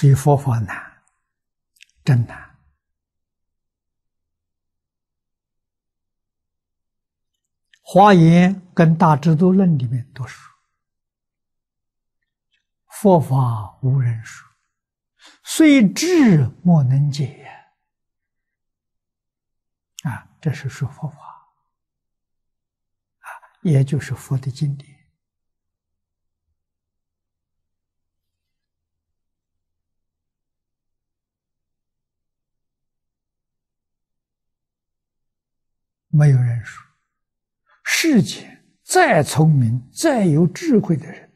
所以佛法难，真难。华严跟大智度论里面都说，佛法无人说，虽智莫能解。啊，这是说佛法，啊，也就是佛的经典。没有人说，世间再聪明、再有智慧的人，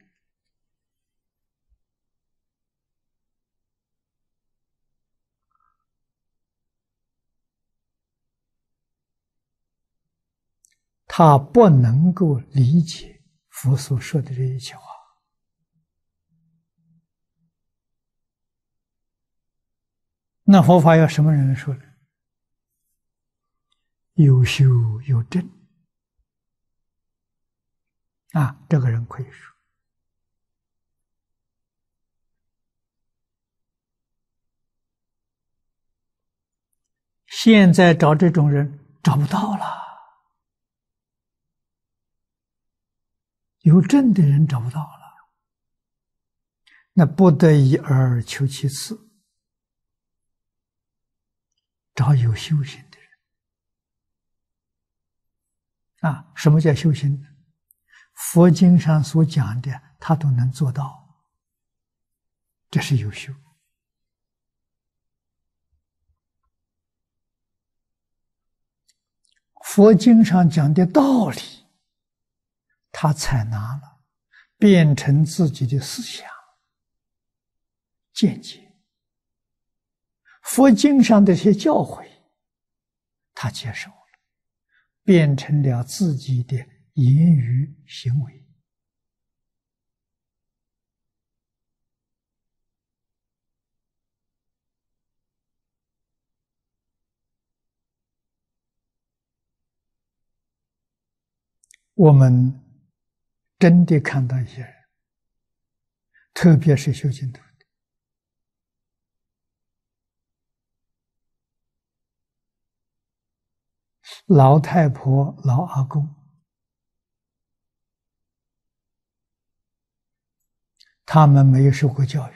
他不能够理解佛所说的这一切话。那佛法要什么人来说呢？有修有证啊，这个人可以说。现在找这种人找不到了，有证的人找不到了，那不得已而求其次，找有修行的。啊，什么叫修行？佛经上所讲的，他都能做到，这是有修。佛经上讲的道理，他采纳了，变成自己的思想见解。佛经上的一些教诲，他接受。变成了自己的言语行为。我们真的看到一些人，特别是修净土。老太婆、老阿公，他们没有受过教育，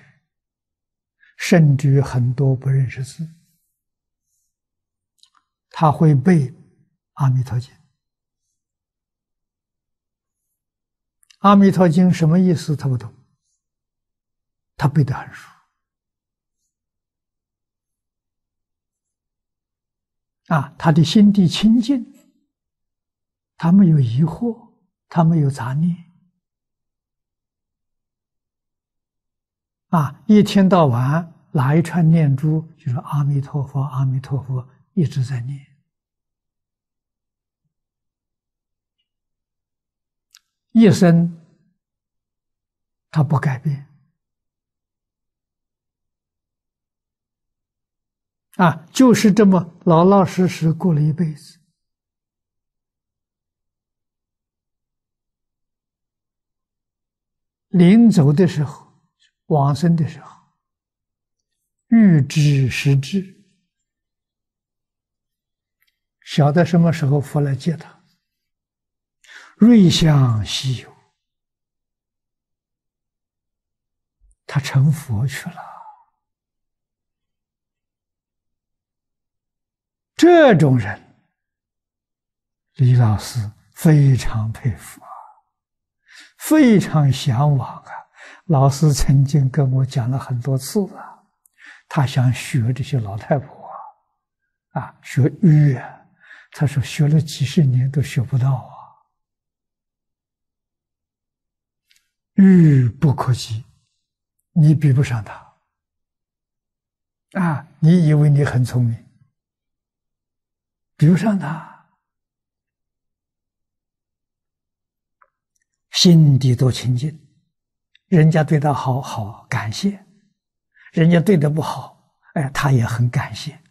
甚至很多不认识字。他会背《阿弥陀经》，《阿弥陀经》什么意思？他不懂，他背得很熟。啊，他的心地清净，他没有疑惑，他没有杂念，啊，一天到晚拿一串念珠，就是阿弥陀佛，阿弥陀佛，一直在念，一生他不改变。啊，就是这么老老实实过了一辈子。临走的时候，往生的时候，预知时至，晓得什么时候佛来接他，瑞相稀有，他成佛去了。这种人，李老师非常佩服啊，非常向往啊。老师曾经跟我讲了很多次啊，他想学这些老太婆啊，啊，学玉啊。他说学了几十年都学不到啊，玉不可及，你比不上他啊。你以为你很聪明？比如上他，心底多清净，人家对他好好感谢，人家对他不好，哎，他也很感谢。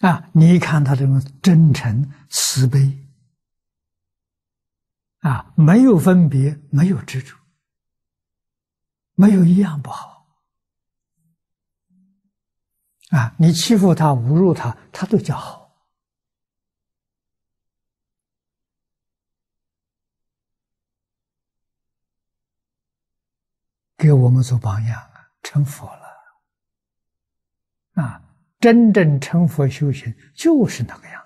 啊，你一看他这种真诚慈悲，啊，没有分别，没有执着，没有一样不好。啊，你欺负他、侮辱他，他都叫好。给我们做榜样啊，成佛了。啊，真正成佛修行就是那个样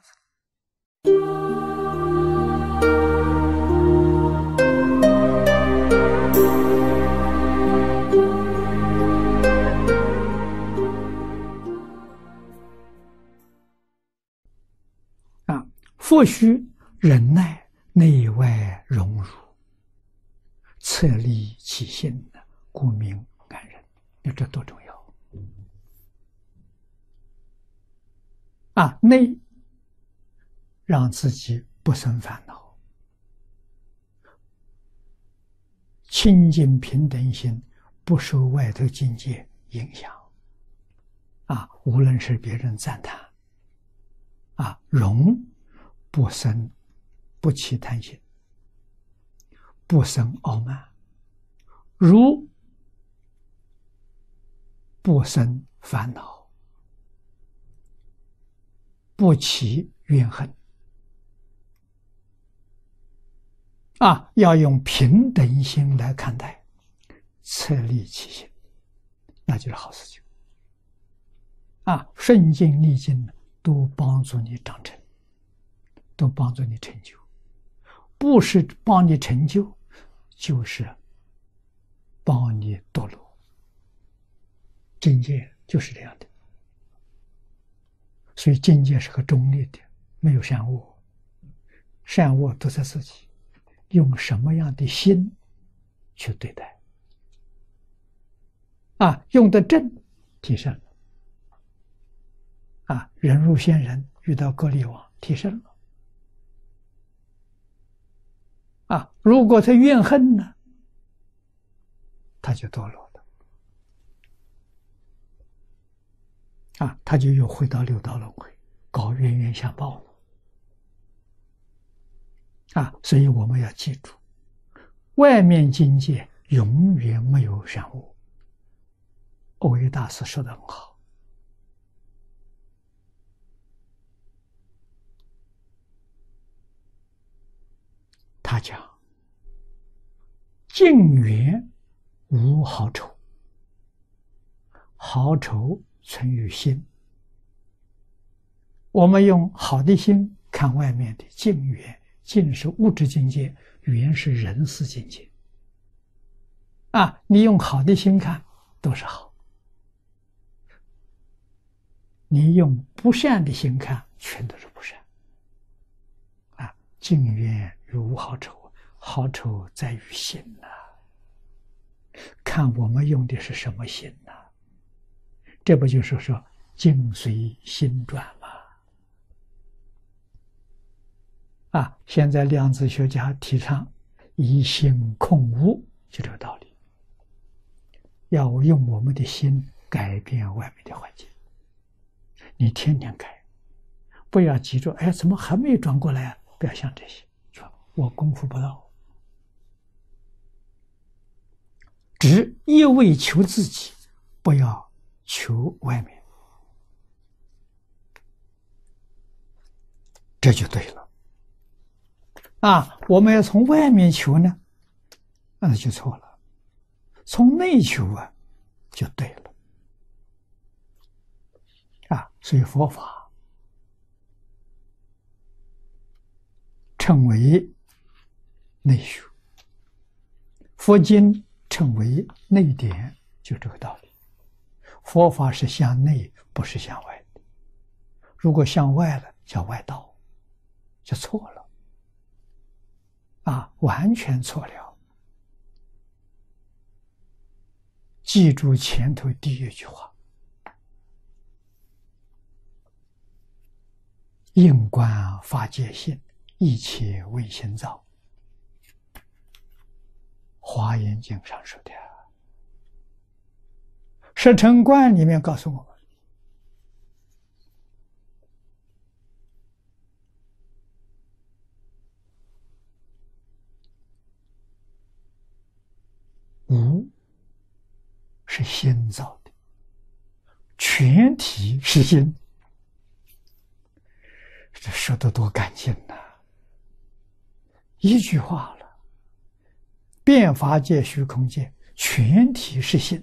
子。啊，佛须忍耐，内外融入，策立起心。故名安忍，那这多重要啊！内让自己不生烦恼，清净平等心，不受外头境界影响啊！无论是别人赞叹啊，容不生不起贪心，不生傲慢，如。不生烦恼，不起怨恨，啊，要用平等心来看待，策立其心，那就是好事情。啊，顺境逆境都帮助你长成，都帮助你成就，不是帮你成就，就是帮你堕落。境界就是这样的，所以境界是个中立的，没有善恶，善恶都在自己，用什么样的心去对待啊？用的正，提升啊！人入仙人，遇到隔离网，提升了啊！如果他怨恨呢，他就堕落了。啊，他就又回到六道轮回，搞冤冤相报了。啊，所以我们要记住，外面境界永远没有善恶。欧耶大师说的很好，他讲：“境缘无好丑，好丑。”存于心，我们用好的心看外面的境缘，境是物质境界，缘是人事境界。啊，你用好的心看都是好，你用不善的心看全都是不善。啊，境缘如好丑，好丑在于心呐。看我们用的是什么心呐？这不就是说境随心转吗？啊，现在量子学家提倡以心控物，就这个道理。要用我们的心改变外面的环境。你天天改，不要急着，哎，怎么还没转过来啊？不要想这些，说我功夫不到，只一味求自己，不要。求外面，这就对了。啊，我们要从外面求呢，那就错了。从内求啊，就对了。啊，所以佛法称为内修，佛经称为内典，就这个道理。佛法是向内，不是向外的。如果向外了，叫外道，就错了。啊，完全错了。记住前头第一句话：“应观法界性，一切为心造。”《华严经》上说的，《十乘观》里面告诉我们：“无是先造的，全体是心。”这说的多干净呐！一句话。变法界、虚空界，全体是心。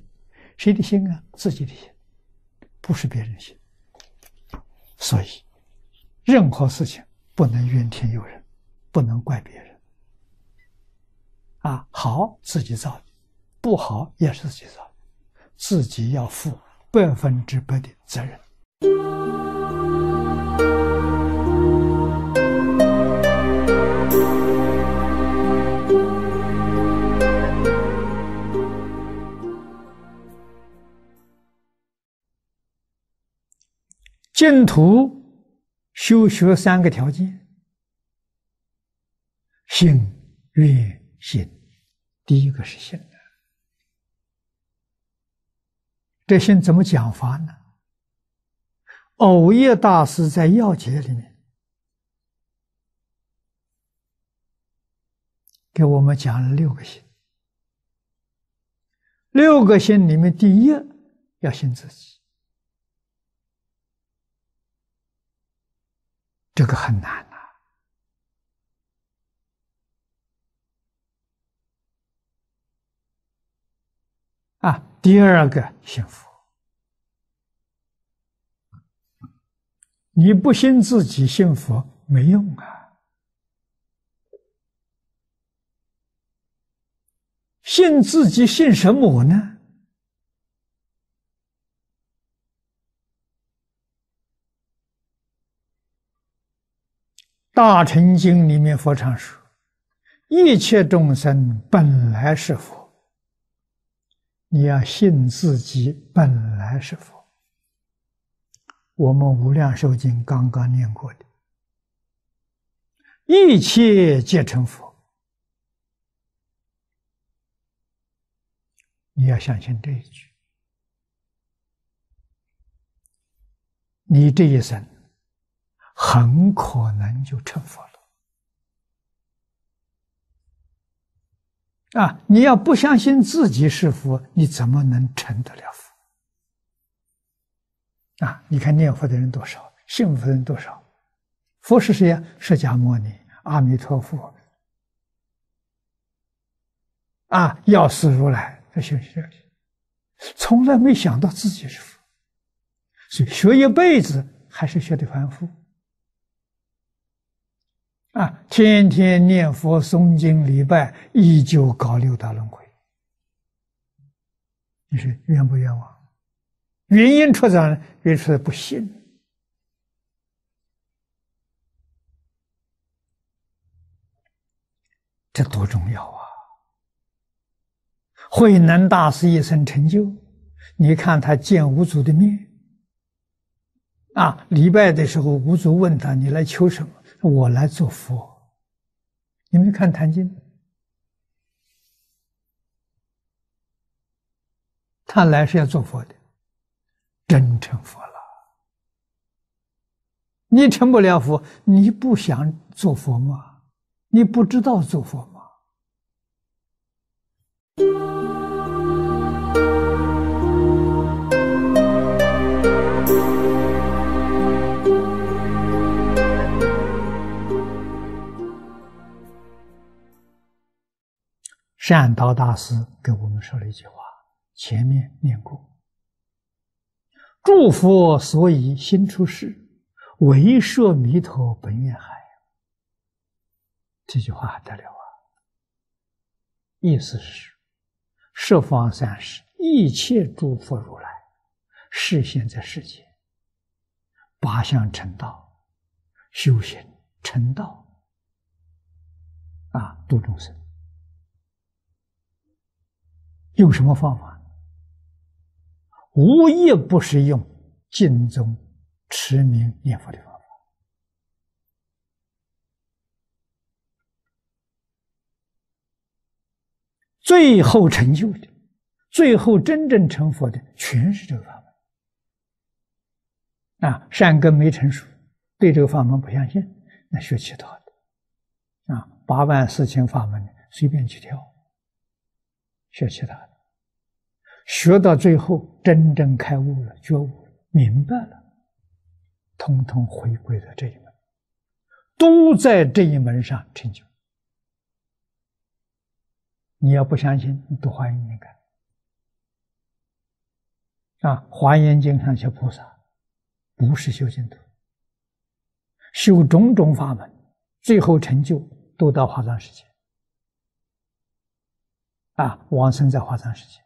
谁的心啊？自己的心，不是别人心。所以，任何事情不能怨天尤人，不能怪别人。啊，好自己造，不好也是自己造，自己要负百分之百的责任。净土修学三个条件：信、愿、行。第一个是信这信怎么讲法呢？偶叶大师在要解里面给我们讲了六个信。六个信里面，第一要信自己。这个很难呐！啊，第二个幸福，你不信自己幸福没用啊！信自己信什么呢？大乘经里面佛常说：“一切众生本来是佛。”你要信自己本来是佛。我们无量寿经刚刚念过的，“一切皆成佛”，你要相信这一句，你这一生。很可能就成佛了啊！你要不相信自己是佛，你怎么能成得了佛？啊！你看念佛的人多少，信佛的人多少？佛是谁呀？释迦牟尼、阿弥陀佛啊！药师如来，这些些，从来没想到自己是佛，所以学一辈子还是学的凡夫。啊，天天念佛、诵经、礼拜，依旧搞六道轮回。你说冤不冤枉？原因出在原因出在不信。这多重要啊！慧能大师一生成就，你看他见五祖的面，啊，礼拜的时候，五祖问他：“你来求什么？”我来做佛，你们看《坛经》，他来是要做佛的，真成佛了。你成不了佛，你不想做佛吗？你不知道做佛吗？善导大师给我们说了一句话，前面念过：“诸佛所以心出世，为摄弥陀本愿海。”这句话得了啊！意思是，十方三世一切诸佛如来，示现在世间，八相成道，修行成道，啊，度众生。用什么方法？无一不是用敬宗持名念佛的方法。最后成就的，最后真正成佛的，全是这个法门。啊，善根没成熟，对这个法门不相信，那学其他的。啊，八万四千法门，随便去挑。学其他的，学到最后真正开悟了，觉悟了，明白了，通通回归了这一门，都在这一门上成就。你要不相信，你读《华严经》看。啊，《华严经》上修菩萨，不是修净土，修种种法门，最后成就都到华藏世界。啊，往生在华藏世界，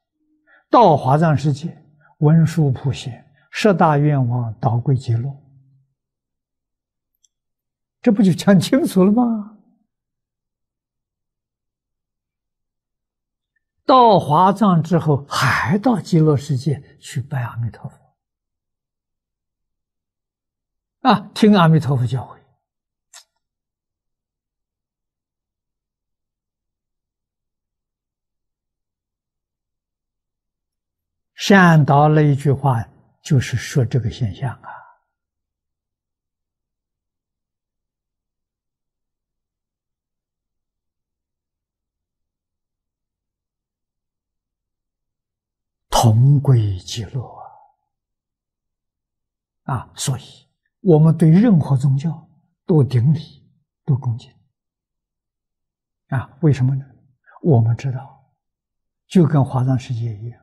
到华藏世界，文殊普贤，十大愿望导归极乐，这不就讲清楚了吗？到华藏之后，还到极乐世界去拜阿弥陀佛，啊，听阿弥陀佛教诲。善导那一句话就是说这个现象啊，同归极乐啊！啊，所以我们对任何宗教都顶礼，都恭敬啊。为什么呢？我们知道，就跟华藏世界一样。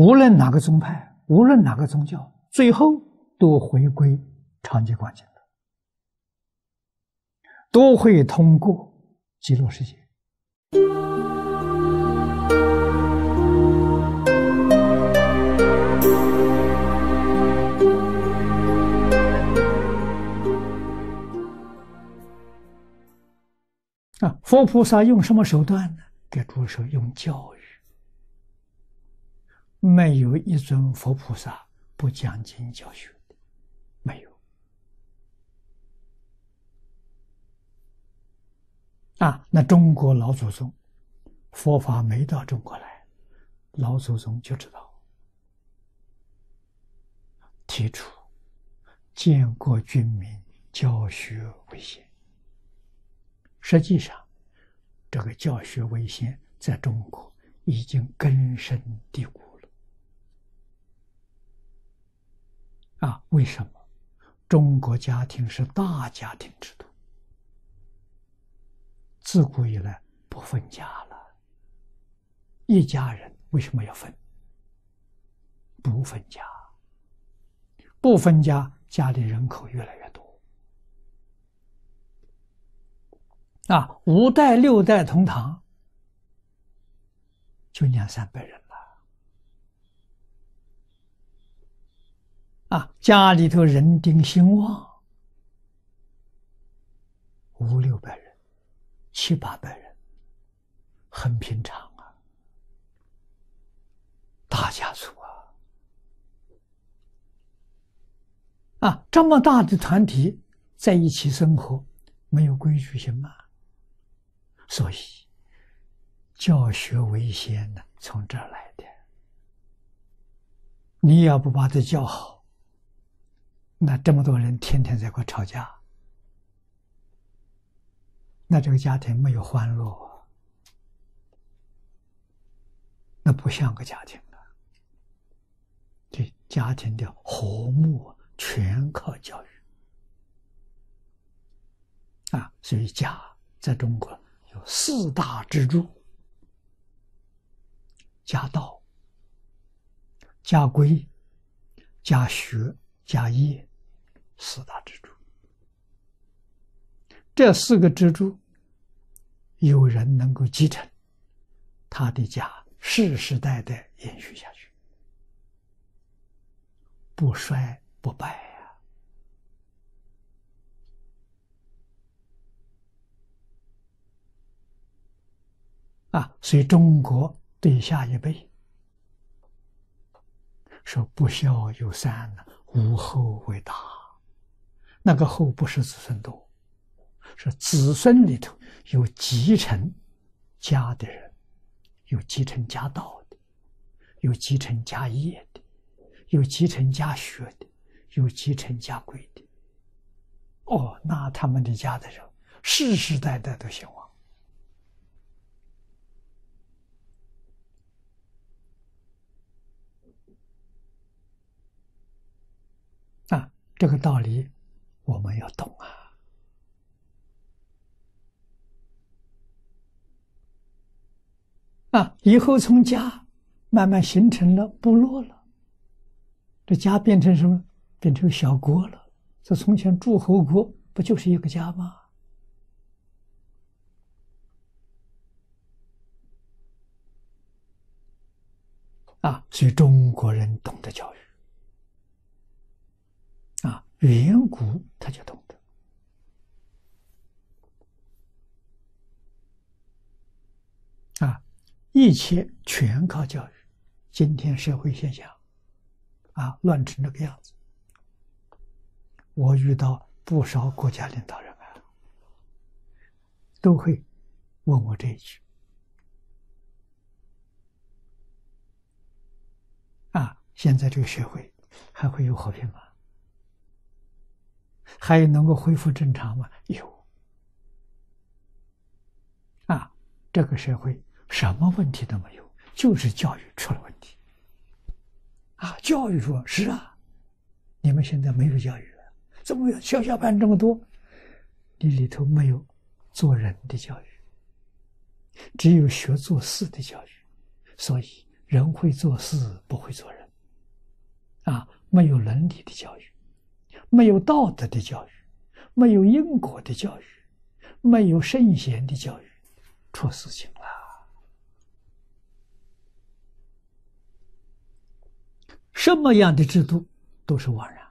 无论哪个宗派，无论哪个宗教，最后都回归长期观境的，都会通过极乐世界。啊，佛菩萨用什么手段呢？给诸说用教育。没有一尊佛菩萨不讲经教学的，没有。啊，那中国老祖宗，佛法没到中国来，老祖宗就知道，提出建国军民教学为先。实际上，这个教学为先在中国已经根深蒂固。啊，为什么中国家庭是大家庭制度？自古以来不分家了，一家人为什么要分？不分家，不分家，家里人口越来越多。啊，五代六代同堂，就两三百人。啊，家里头人丁兴旺，五六百人，七八百人，很平常啊。大家族啊，啊，这么大的团体在一起生活，没有规矩行吗？所以，教学为先呢，从这儿来的。你要不把他教好，那这么多人天天在一块吵架，那这个家庭没有欢乐，那不像个家庭了。这家庭的和睦全靠教育啊！所以家在中国有四大支柱：家道、家规、家学、家业。四大支柱，这四个支柱，有人能够继承，他的家世世代代延续下去，不衰不败呀！啊，所以中国对下一辈说：“不孝有三，无后为大。”那个后不是子孙多是子孙里头有继承家的人有继承家道的有继承家业的有继承家学的有继承家规的。哦那他们的家的人世世代代都兴旺。啊这个道理我们要懂啊！啊，以后从家慢慢形成了部落了，这家变成什么？变成小国了。这从前诸侯国不就是一个家吗？啊，所以中国人懂得教育。远古他就懂得。啊，一切全靠教育。今天社会现象，啊，乱成这个样子。我遇到不少国家领导人啊，都会问我这一句。啊，现在这个社会还会有和平吗？还有能够恢复正常吗？有。啊，这个社会什么问题都没有，就是教育出了问题。啊，教育说是啊，你们现在没有教育，怎么小小班这么多？你里头没有做人的教育，只有学做事的教育，所以。人会做事，不会做人，啊，没有伦理的教育，没有道德的教育，没有因果的教育，没有圣贤的教育，出事情了。什么样的制度都是枉然。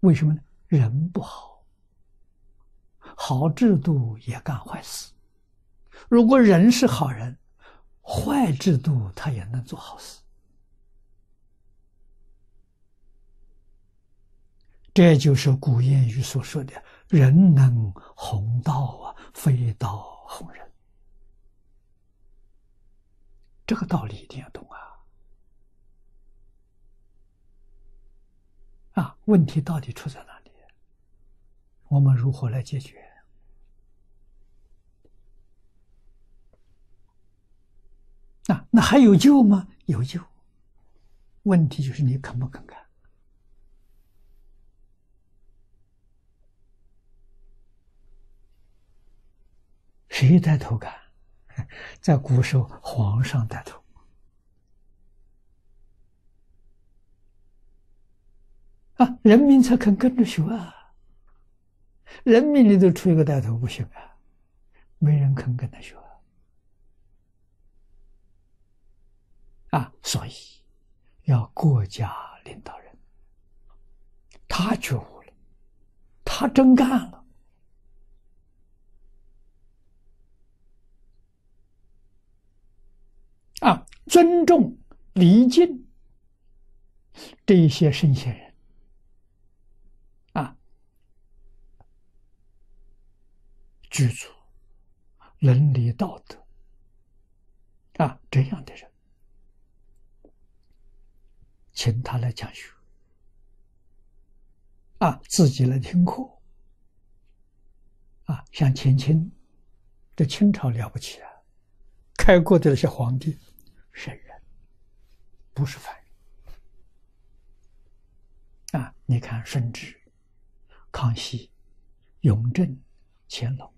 为什么呢？人不好，好制度也干坏事。如果人是好人。坏制度，他也能做好事。这就是古谚语所说的“人能弘道啊，非道弘人”。这个道理一定要懂啊！啊，问题到底出在哪里？我们如何来解决？那那还有救吗？有救，问题就是你肯不肯干？谁带头干？在古时候，皇上带头啊，人民才肯跟着学啊。人民里头出一个带头不行啊，没人肯跟他学。啊，所以要国家领导人，他觉悟了，他真干了，啊，尊重、礼敬这一些圣贤人，啊，具足伦理道德，啊，这样的人。请他来讲学，啊，自己来听课，啊，像前清，这清朝了不起啊，开国的那些皇帝，圣人，不是凡人，啊，你看顺治、康熙、雍正、乾隆，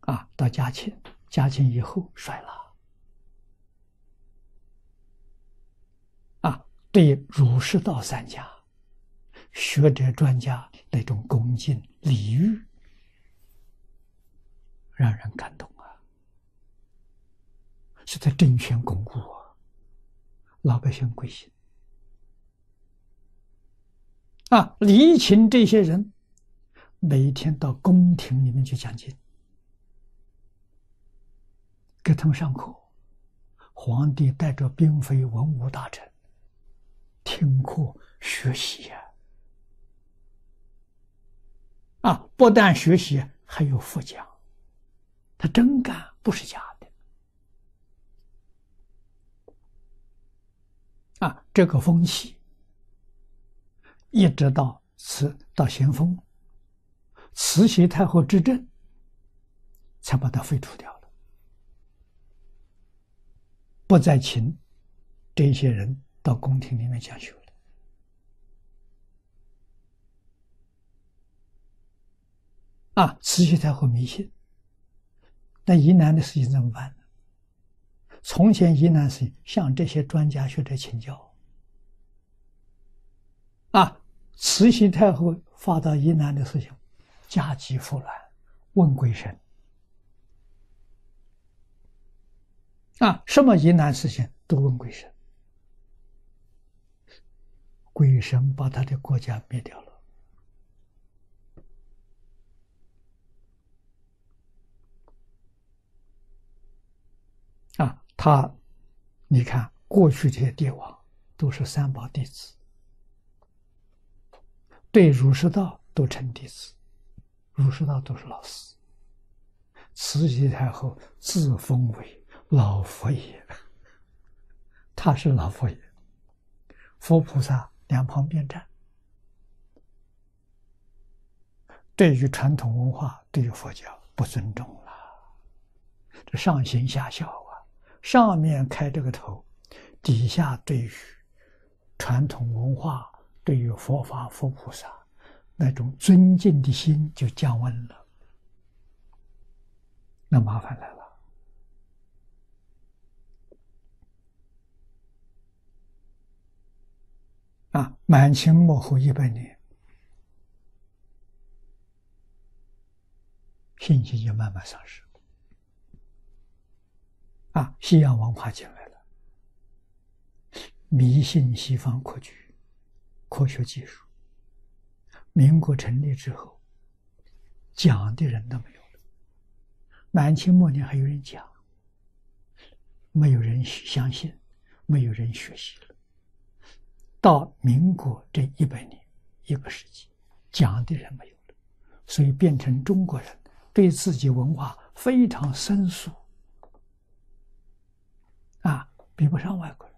啊，到嘉庆，嘉庆以后衰了。啊对儒释道三家学者专家那种恭敬礼遇，让人感动！是在政权巩固啊，老百姓归心啊！李请这些人每天到宫廷里面去讲经，给他们上课，皇帝带着嫔妃文武大臣。听课学习呀，啊，不但学习，还有副讲，他真干，不是假啊这个风气一直到慈到咸丰慈禧太后执政才把它废除掉了。不再请这些人到宫廷里面讲学了。啊慈禧太后迷信那疑难的事情怎么办从前疑难事情向这些专家学者请教。啊，慈禧太后发到疑难的事情，家急复乱，问鬼神。啊，什么疑难事情都问鬼神，鬼神把他的国家灭掉了。啊，他，你看过去这些帝王都是三宝弟子，对儒释道都称弟子，儒释道都是老师。慈禧太后自封为老佛爷，他是老佛爷，佛菩萨两旁边站，对于传统文化，对于佛教不尊重了，这上行下效。上面开这个头，底下对于传统文化、对于佛法、佛菩萨那种尊敬的心就降温了，那麻烦来了。啊，满清末后一百年，信心就慢慢丧失。啊，西洋文化进来了，迷信西方科学、科学技术。民国成立之后，讲的人都没有了。满清末年还有人讲，没有人相信，没有人学习了。到民国这一百年，一个世纪，讲的人没有了，所以变成中国人对自己文化非常生疏。比不上外国人。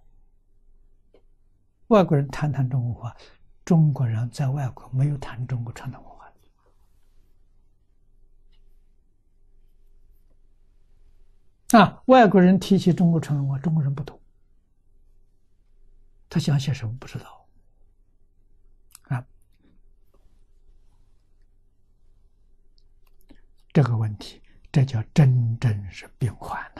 外国人谈谈中国文化，中国人在外国没有谈中国传统文化。啊，外国人提起中国传统文化，中国人不懂，他想写什么不知道。啊，这个问题，这叫真正是病患。